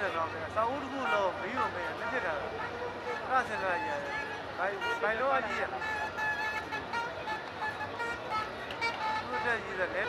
တယ်တော့မယ်စာအုပ်တစ်ခုလုံးပြီးတော့မယ်လက်ဖြစ်တာအဲ့ဒါစဉ်းစားရရတယ်ဘိုင်ဘိုင်လောအကြီးရသူ့တက်ကြီးတဲ့လက်